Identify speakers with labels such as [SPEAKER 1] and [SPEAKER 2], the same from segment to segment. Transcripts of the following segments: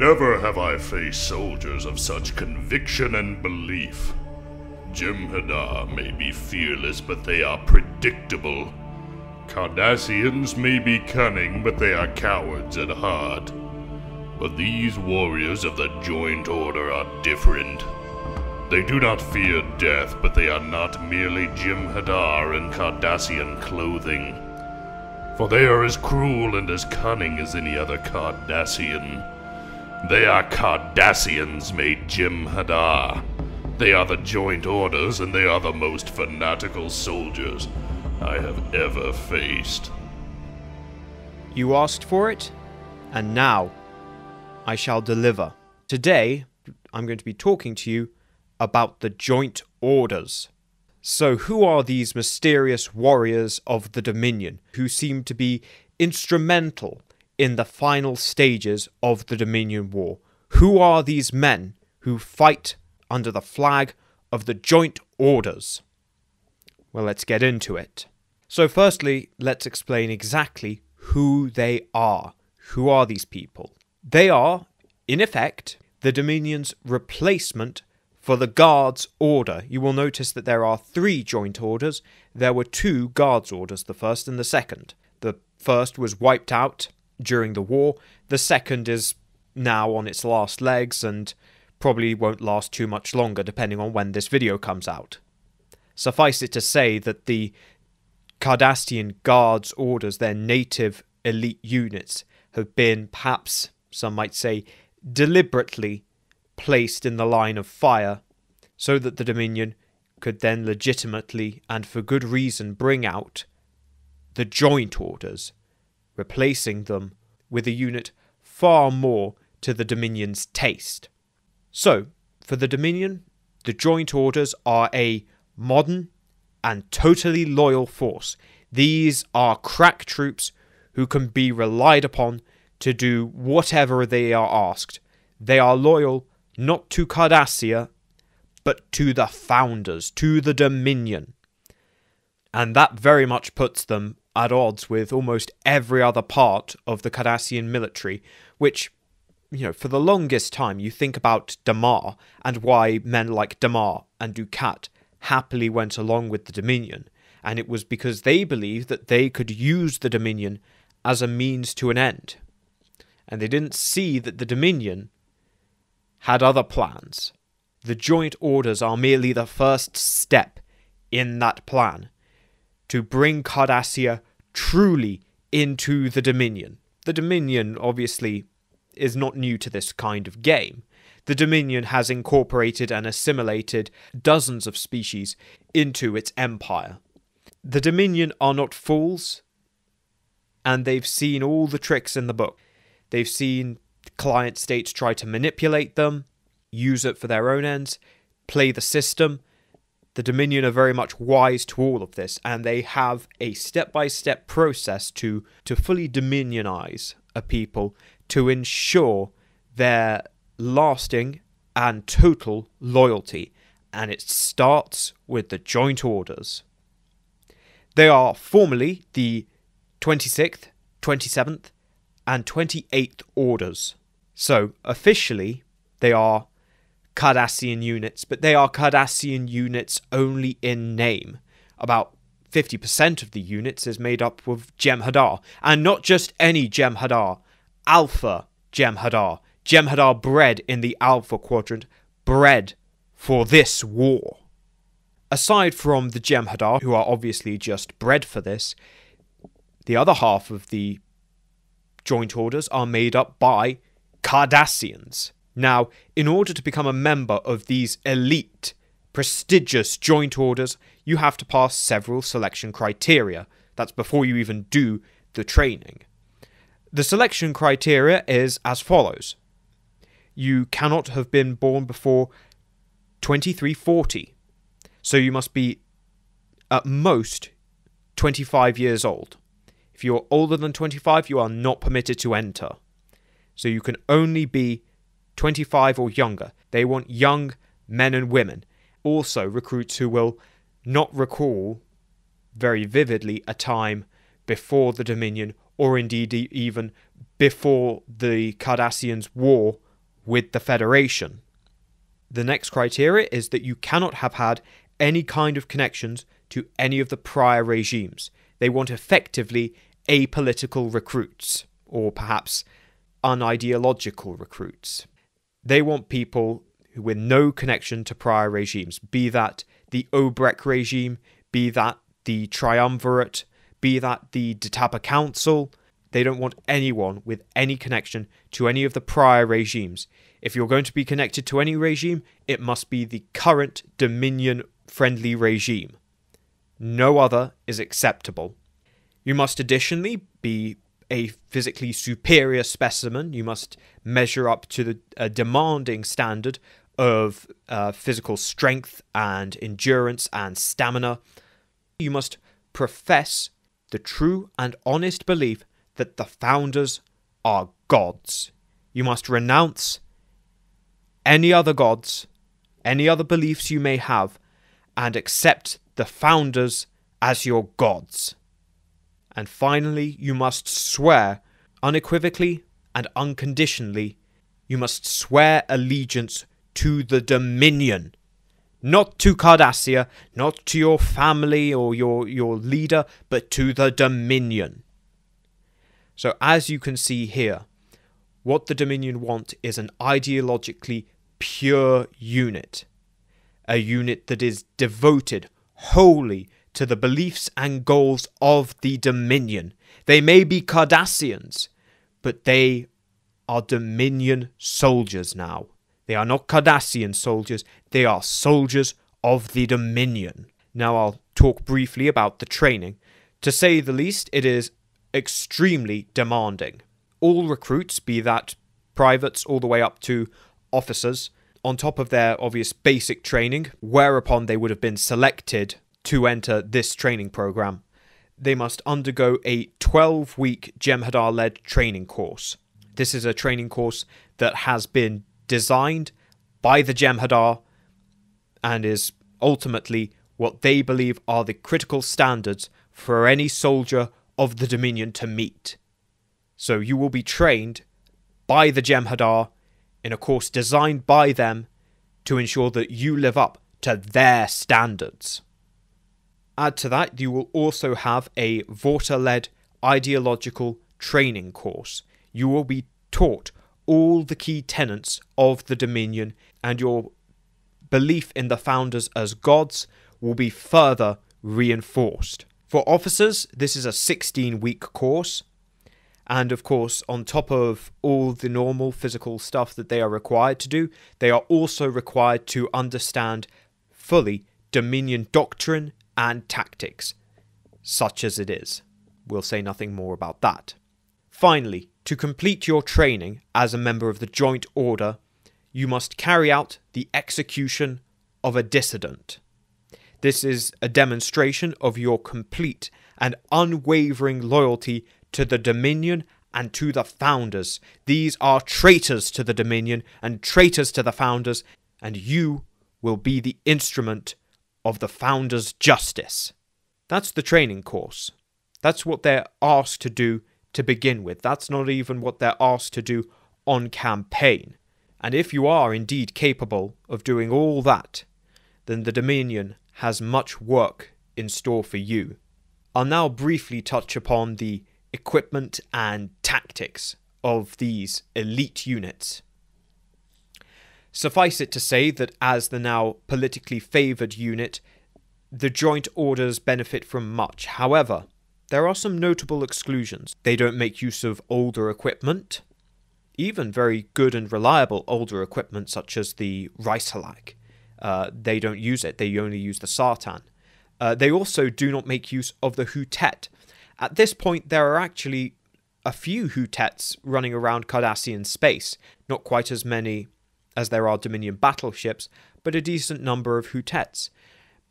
[SPEAKER 1] Never have I faced soldiers of such conviction and belief. Jem'Hadar may be fearless, but they are predictable. Cardassians may be cunning, but they are cowards at heart. But these warriors of the Joint Order are different. They do not fear death, but they are not merely Jem'Hadar in Cardassian clothing. For they are as cruel and as cunning as any other Cardassian. They are Cardassians made Jem'Hadar. They are the Joint Orders, and they are the most fanatical soldiers I have ever faced.
[SPEAKER 2] You asked for it, and now I shall deliver. Today, I'm going to be talking to you about the Joint Orders. So, who are these mysterious warriors of the Dominion who seem to be instrumental in the final stages of the Dominion War? Who are these men who fight under the flag of the Joint Orders? Well, let's get into it. So, firstly, let's explain exactly who they are. Who are these people? They are, in effect, the Dominion's replacement for the Guards Order. You will notice that there are three joint orders. There were two Guards Orders, the first and the second. The first was wiped out during the war, the second is now on its last legs and probably won't last too much longer depending on when this video comes out. Suffice it to say that the Cardassian Guards Orders, their native elite units, have been perhaps, some might say, deliberately placed in the line of fire so that the Dominion could then legitimately and for good reason bring out the joint orders, replacing them with a unit far more to the Dominion's taste. So, for the Dominion, the joint orders are a modern and totally loyal force. These are crack troops who can be relied upon to do whatever they are asked. They are loyal not to Cardassia, but to the founders, to the Dominion. And that very much puts them at odds with almost every other part of the Cardassian military, which, you know, for the longest time you think about Damar and why men like Damar and Dukat happily went along with the Dominion, and it was because they believed that they could use the Dominion as a means to an end. And they didn't see that the Dominion had other plans. The joint orders are merely the first step in that plan to bring Cardassia truly into the Dominion. The Dominion, obviously, is not new to this kind of game. The Dominion has incorporated and assimilated dozens of species into its empire. The Dominion are not fools, and they've seen all the tricks in the book. They've seen client states try to manipulate them, use it for their own ends, play the system. The Dominion are very much wise to all of this, and they have a step by step process to, to fully dominionize a people to ensure their lasting and total loyalty, and it starts with the joint orders. They are formally the 26th, 27th, and 28th orders. So, officially, they are Cardassian units, but they are Cardassian units only in name. About 50% of the units is made up of Jem'Hadar, and not just any Jem'Hadar, Alpha Jem'Hadar, Jem'Hadar bred in the Alpha Quadrant, bred for this war. Aside from the Jem'Hadar, who are obviously just bred for this, the other half of the joint orders are made up by Cardassians. Now, in order to become a member of these elite, prestigious joint orders, you have to pass several selection criteria. That's before you even do the training. The selection criteria is as follows You cannot have been born before 2340, so you must be at most 25 years old. If you're older than 25, you are not permitted to enter. So you can only be 25 or younger. They want young men and women. Also, recruits who will not recall very vividly a time before the Dominion, or indeed even before the Cardassians' war with the Federation. The next criteria is that you cannot have had any kind of connections to any of the prior regimes. They want effectively apolitical recruits, or perhaps unideological recruits. They want people with no connection to prior regimes, be that the Obrecht regime, be that the Triumvirate, be that the Detapa Council. They don't want anyone with any connection to any of the prior regimes. If you're going to be connected to any regime, it must be the current Dominion friendly regime. No other is acceptable. You must additionally be a physically superior specimen. You must measure up to the, demanding standard of uh, physical strength and endurance and stamina. You must profess the true and honest belief that the founders are gods. You must renounce any other gods, any other beliefs you may have, and accept the founders as your gods. And finally, you must swear unequivocally and unconditionally, you must swear allegiance to the Dominion. Not to Cardassia, not to your family or your, your leader, but to the Dominion. So, as you can see here, what the Dominion want is an ideologically pure unit. A unit that is devoted wholly to the beliefs and goals of the Dominion. They may be Cardassians, but they are Dominion soldiers now. They are not Cardassian soldiers, they are soldiers of the Dominion. Now I'll talk briefly about the training. To say the least, it is extremely demanding. All recruits, be that privates all the way up to officers, on top of their obvious basic training, whereupon they would have been selected to enter this training program, they must undergo a 12 week Jem'Hadar led training course. This is a training course that has been designed by the Jem'Hadar and is ultimately what they believe are the critical standards for any soldier of the Dominion to meet. So you will be trained by the Jem'Hadar in a course designed by them to ensure that you live up to their standards. Add to that, you will also have a Vorta led ideological training course. You will be taught all the key tenets of the Dominion, and your belief in the founders as gods will be further reinforced. For officers, this is a 16 week course. And of course, on top of all the normal physical stuff that they are required to do, they are also required to understand fully Dominion doctrine and tactics, such as it is. We'll say nothing more about that. Finally, to complete your training as a member of the Joint Order, you must carry out the execution of a dissident. This is a demonstration of your complete and unwavering loyalty to the Dominion and to the Founders. These are traitors to the Dominion and traitors to the Founders, and you will be the instrument of the Founder's justice. That's the training course. That's what they're asked to do to begin with. That's not even what they're asked to do on campaign. And if you are indeed capable of doing all that, then the Dominion has much work in store for you. I'll now briefly touch upon the equipment and tactics of these elite units. Suffice it to say that as the now politically favoured unit, the joint orders benefit from much. However, there are some notable exclusions. They don't make use of older equipment, even very good and reliable older equipment such as the Rhyshalak. Uh, they don't use it, they only use the Sartan. Uh, they also do not make use of the Hutet. At this point, there are actually a few Hutets running around Cardassian space, not quite as many as there are Dominion battleships, but a decent number of Hutets.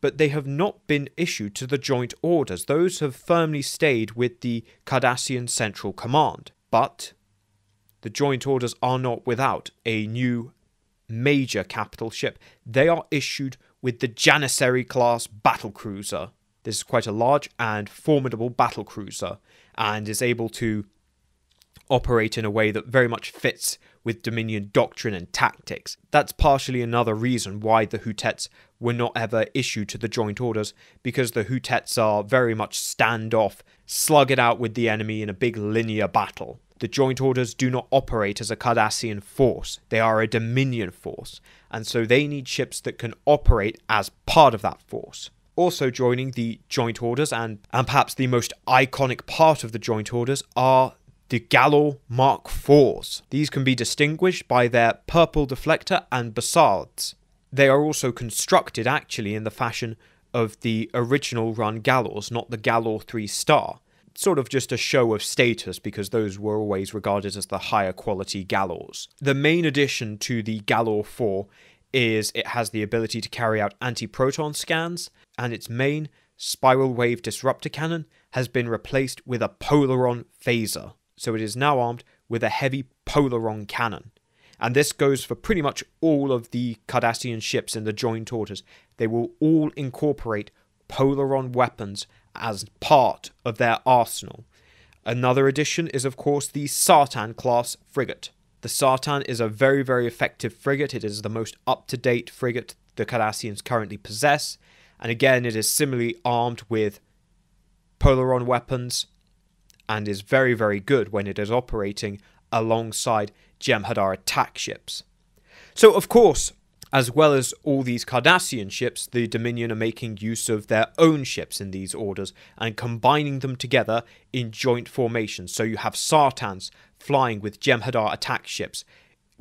[SPEAKER 2] But they have not been issued to the joint orders. Those have firmly stayed with the Cardassian Central Command. But the joint orders are not without a new major capital ship. They are issued with the Janissary class battlecruiser. This is quite a large and formidable battlecruiser and is able to operate in a way that very much fits with Dominion doctrine and tactics. That's partially another reason why the Hutets were not ever issued to the Joint Orders, because the Hutets are very much standoff, slug it out with the enemy in a big linear battle. The Joint Orders do not operate as a Cardassian force, they are a Dominion force, and so they need ships that can operate as part of that force. Also joining the Joint Orders, and, and perhaps the most iconic part of the Joint Orders, are the Galor Mark IVs. These can be distinguished by their purple deflector and bussards. They are also constructed actually in the fashion of the original run Galors, not the Galor 3 star. Sort of just a show of status because those were always regarded as the higher quality Galors. The main addition to the Galor 4 is it has the ability to carry out anti-proton scans, and its main spiral wave disruptor cannon has been replaced with a Polaron phaser. So it is now armed with a heavy Polaron cannon. And this goes for pretty much all of the Cardassian ships in the Joint Orders. They will all incorporate Polaron weapons as part of their arsenal. Another addition is, of course, the Sartan class frigate. The Sartan is a very, very effective frigate. It is the most up to date frigate the Cardassians currently possess. And again, it is similarly armed with Polaron weapons and is very, very good when it is operating alongside Jem'Hadar attack ships. So, of course, as well as all these Cardassian ships, the Dominion are making use of their own ships in these orders and combining them together in joint formations. So you have Sartans flying with Jem'Hadar attack ships,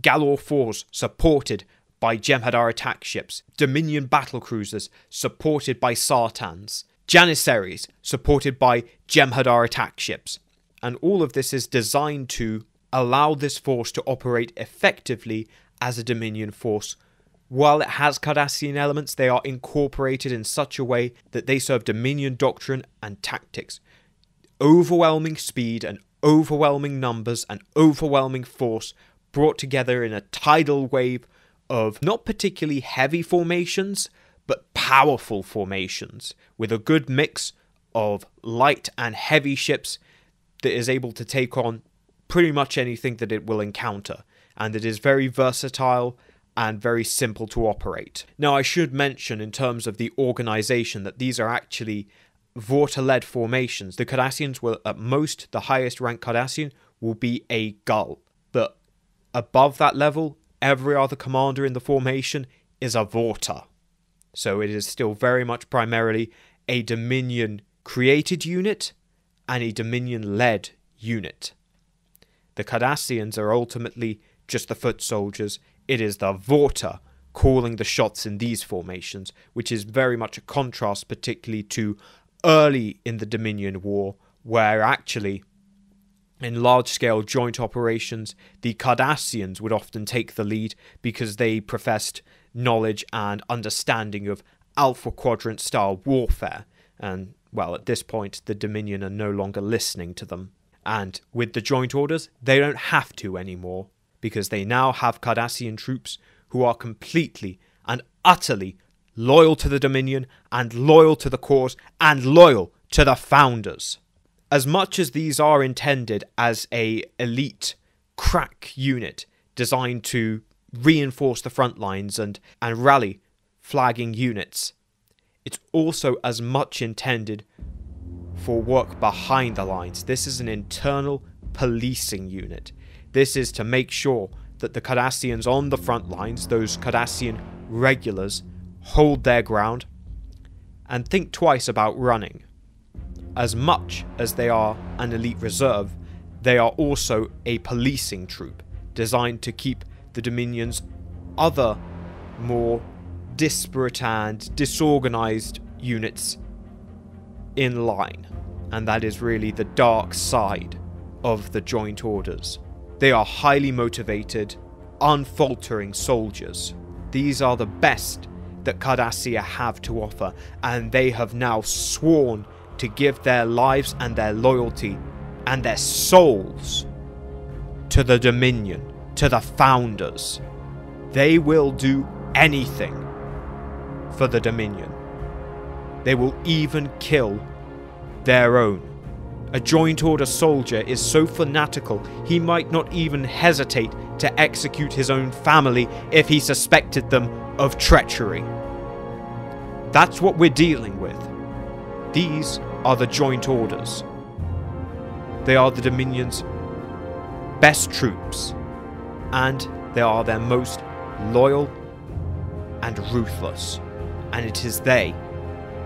[SPEAKER 2] Galor 4s supported by Jem'Hadar attack ships, Dominion battle cruisers supported by Sartans, Janissaries supported by Jem'Hadar attack ships. And all of this is designed to allow this force to operate effectively as a Dominion force. While it has Cardassian elements, they are incorporated in such a way that they serve Dominion doctrine and tactics. Overwhelming speed and overwhelming numbers and overwhelming force brought together in a tidal wave of not particularly heavy formations, but powerful formations, with a good mix of light and heavy ships that is able to take on pretty much anything that it will encounter, and it is very versatile and very simple to operate. Now, I should mention in terms of the organization that these are actually Vorta led formations. The Cardassians will, at most, the highest rank Cardassian will be a Gul, but above that level, every other commander in the formation is a Vorta. So it is still very much primarily a Dominion created unit and a Dominion led unit. The Cardassians are ultimately just the foot soldiers. It is the Vorta calling the shots in these formations, which is very much a contrast, particularly to early in the Dominion War, where actually, in large scale joint operations, the Cardassians would often take the lead because they professed knowledge and understanding of Alpha Quadrant style warfare. And, well, at this point, the Dominion are no longer listening to them. And with the joint orders, they don't have to anymore, because they now have Cardassian troops who are completely and utterly loyal to the Dominion and loyal to the cause and loyal to the founders. As much as these are intended as a elite crack unit designed to reinforce the front lines and, and rally flagging units, it's also as much intended for work behind the lines. This is an internal policing unit. This is to make sure that the Cardassians on the front lines, those Cardassian regulars, hold their ground and think twice about running. As much as they are an elite reserve, they are also a policing troop designed to keep the Dominion's other more disparate and disorganized units in line, and that is really the dark side of the Joint Orders. They are highly motivated, unfaltering soldiers. These are the best that Cardassia have to offer, and they have now sworn to give their lives and their loyalty and their souls to the Dominion, to the Founders. They will do anything for the Dominion. They will even kill their own A Joint Order soldier is so fanatical he might not even hesitate to execute his own family if he suspected them of treachery. That's what we're dealing with. These are the Joint Orders. They are the Dominion's best troops, and they are their most loyal and ruthless. And it is they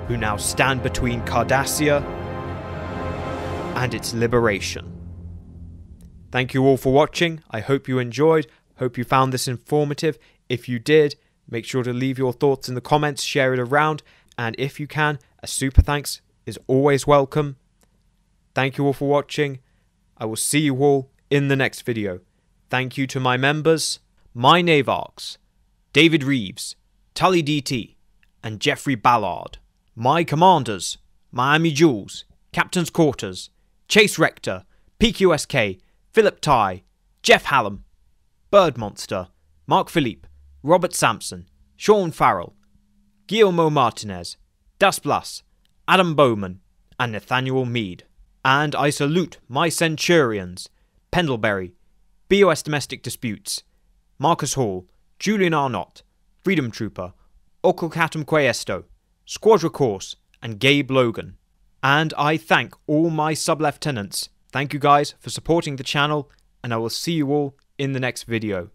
[SPEAKER 2] who now stand between Cardassia and its liberation. Thank you all for watching. I hope you enjoyed. Hope you found this informative. If you did, make sure to leave your thoughts in the comments, share it around, and if you can, a super thanks is always welcome. Thank you all for watching. I will see you all in the next video. Thank you to my members, my Navarks, David Reeves, Tully DT, and Jeffrey Ballard. My commanders, Miami Jules, Captain's Quarters, Chase Rector, PQSK, Philip Ty, Jeff Hallam, Bird Monster, Mark Philippe, Robert Sampson, Sean Farrell, Guillermo Martinez, Das Blas, Adam Bowman, and Nathaniel Mead. And I salute my Centurions, Pendlebury, BOS Domestic Disputes, Marcus Hall, Julian Arnott, Freedom Trooper, Okulkatum Questo, Squadra Course, and Gabe Logan. And I thank all my sub-lieutenants. Thank you guys for supporting the channel, and I will see you all in the next video.